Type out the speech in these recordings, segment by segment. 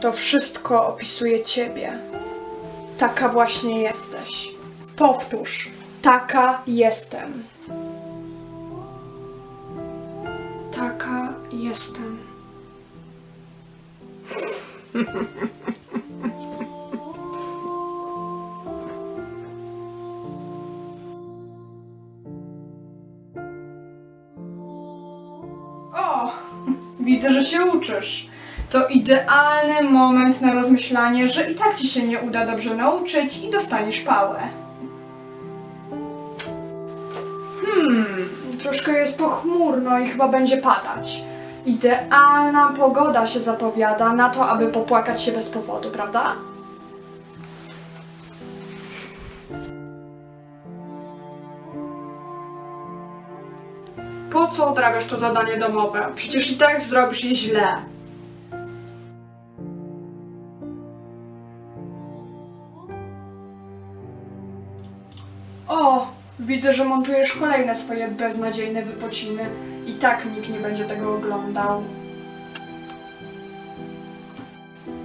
To wszystko opisuje ciebie. Taka właśnie jesteś. Powtórz. Taka jestem. Taka jestem. O, widzę, że się uczysz. To idealny moment na rozmyślanie, że i tak ci się nie uda dobrze nauczyć i dostaniesz pałę. Hmm, troszkę jest pochmurno i chyba będzie padać. Idealna pogoda się zapowiada na to, aby popłakać się bez powodu, prawda? Po co odrabiasz to zadanie domowe? Przecież i tak zrobisz je źle. O, widzę, że montujesz kolejne swoje beznadziejne wypociny. I tak nikt nie będzie tego oglądał.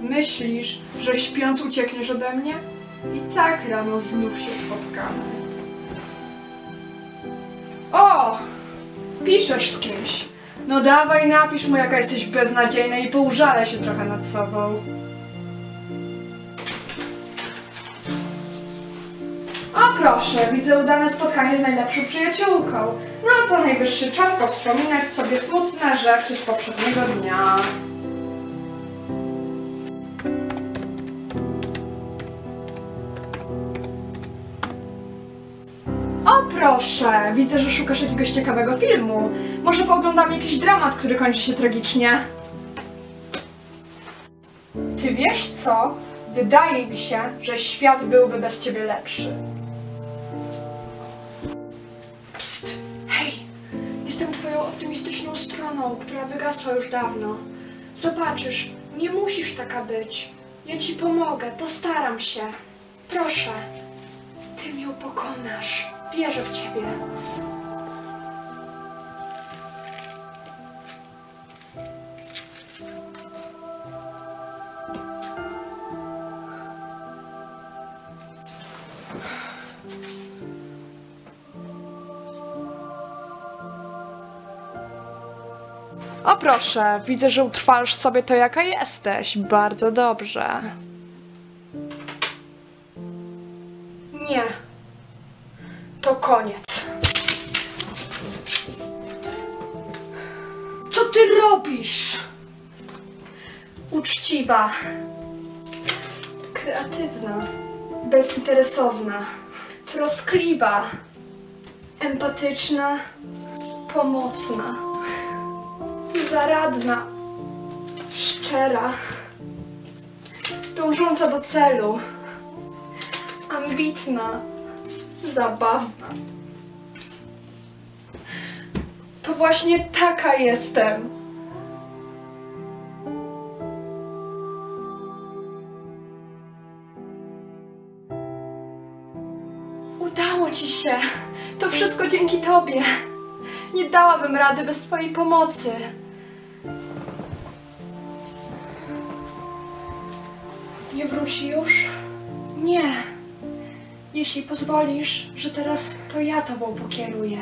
Myślisz, że śpiąc uciekniesz ode mnie? I tak rano znów się spotkamy. O! Piszesz z kimś. No dawaj, napisz mu, jaka jesteś beznadziejna i poużalę się trochę nad sobą. Proszę, widzę udane spotkanie z najlepszą przyjaciółką. No to najwyższy czas powspominać sobie smutne rzeczy z poprzedniego dnia. O proszę, widzę, że szukasz jakiegoś ciekawego filmu. Może pooglądamy jakiś dramat, który kończy się tragicznie. Ty wiesz co? Wydaje mi się, że świat byłby bez ciebie lepszy. Twoją optymistyczną stroną, która wygasła już dawno. Zobaczysz, nie musisz taka być. Ja ci pomogę, postaram się. Proszę, ty mnie pokonasz. Wierzę w ciebie. O proszę, widzę, że utrwalasz sobie to, jaka jesteś. Bardzo dobrze. Nie. To koniec. Co ty robisz? Uczciwa. Kreatywna. Bezinteresowna. Troskliwa. Empatyczna. Pomocna. Zaradna. Szczera. Dążąca do celu. Ambitna. Zabawna. To właśnie taka jestem. Udało ci się. To wszystko dzięki tobie. Nie dałabym rady bez twojej pomocy. Nie wróci już? Nie. Jeśli pozwolisz, że teraz to ja tobą pokieruję.